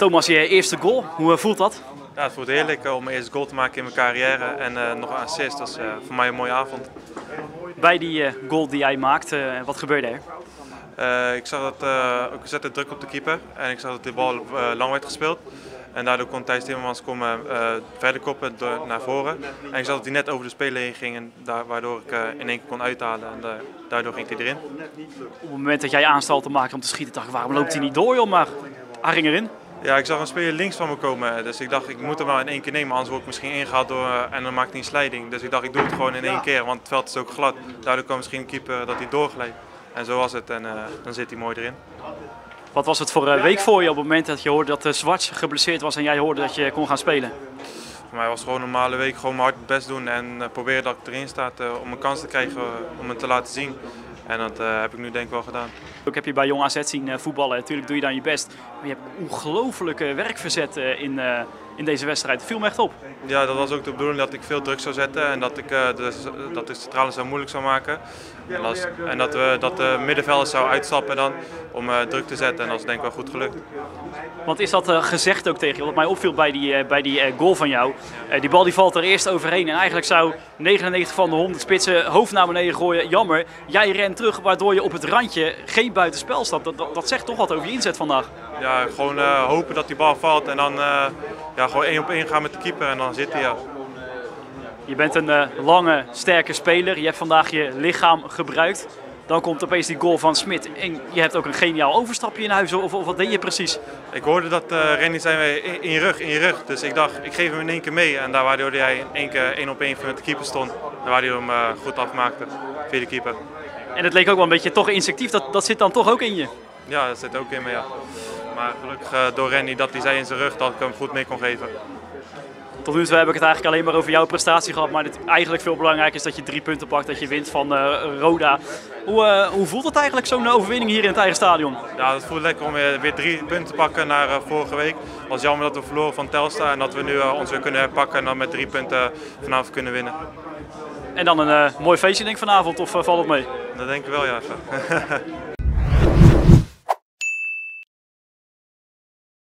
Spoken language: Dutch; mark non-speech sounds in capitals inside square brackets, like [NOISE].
Thomas, je eerste goal, hoe voelt dat? Ja, het voelt heerlijk om mijn eerste goal te maken in mijn carrière en uh, nog een assist. Dat is uh, voor mij een mooie avond. Bij die uh, goal die jij maakt, wat gebeurde er? ik zag dat, ik zette druk op de keeper en ik zag dat de bal lang werd gespeeld. En daardoor kon Thijs Timmermans komen, verder koppen door, naar voren. En ik zag dat hij net over de speler heen ging, en daar, waardoor ik in één keer kon uithalen. En daardoor ging hij erin. Op het moment dat jij aanstal te maken om te schieten, dacht ik, waarom loopt hij niet door joh? Maar hij ging erin. Ja, ik zag een speler links van me komen. Dus ik dacht, ik moet hem maar in één keer nemen, anders word ik misschien ingehaald door, eh, en dan maakt hij een slijding. Dus ik dacht, ik doe het gewoon in één keer, want het veld is ook glad. Daardoor kan misschien een keeper dat hij doorglijdt. En zo was het en uh, dan zit hij mooi erin. Wat was het voor een week voor je op het moment dat je hoorde dat de Zwarts geblesseerd was en jij hoorde dat je kon gaan spelen? Voor mij was het gewoon een normale week, gewoon mijn hard best doen en uh, proberen dat ik erin sta om een kans te krijgen om het te laten zien. En dat uh, heb ik nu denk ik wel gedaan. Ik heb je bij Jong AZ zien uh, voetballen. Natuurlijk doe je dan je best. Maar je hebt ongelooflijke werkverzet uh, in, in deze wedstrijd. Het viel me echt op. Ja, dat was ook de bedoeling dat ik veel druk zou zetten. En dat ik de, dat de centrale zo moeilijk zou maken. En, als, en dat, we, dat de middenvelders zou uitstappen dan om druk te zetten. En dat is denk ik wel goed gelukt. Want is dat gezegd ook tegen je? Wat mij opviel bij die, bij die goal van jou. die bal die valt er eerst overheen. En eigenlijk zou 99 van de 100 spitsen hoofd naar beneden gooien. Jammer. Jij rent terug, waardoor je op het randje geen buitenspel staat. Dat, dat, dat zegt toch wat over je inzet vandaag? Ja, gewoon uh, hopen dat die bal valt en dan uh, ja, gewoon één op één gaan met de keeper en dan zit hij. Ja. Je bent een uh, lange, sterke speler. Je hebt vandaag je lichaam gebruikt. Dan komt opeens die goal van Smit. En je hebt ook een geniaal overstapje in huis. Of, of wat deed je precies? Ik hoorde dat uh, Renny zei in, in je rug, in je rug. Dus ik dacht, ik geef hem in één keer mee. En daar waardoor hij in één keer één op één met de keeper stond. En waar hij hem uh, goed afmaakte via de keeper. En het leek ook wel een beetje toch instinctief. Dat, dat zit dan toch ook in je? Ja, dat zit ook in me, ja. Maar gelukkig uh, door Renny dat hij zei in zijn rug dat ik hem goed mee kon geven. Tot nu toe heb ik het eigenlijk alleen maar over jouw prestatie gehad. Maar het eigenlijk veel belangrijker is dat je drie punten pakt, dat je wint van uh, Roda. Hoe, uh, hoe voelt het eigenlijk, zo'n overwinning hier in het eigen stadion? Ja, het voelt lekker om weer, weer drie punten te pakken naar uh, vorige week. Het was jammer dat we verloren van Telstar en dat we nu ons weer kunnen herpakken en dan met drie punten vanavond kunnen winnen. En dan een mooi feestje denk ik vanavond, of valt het mee? Dat denk ik wel, ja. [LAUGHS]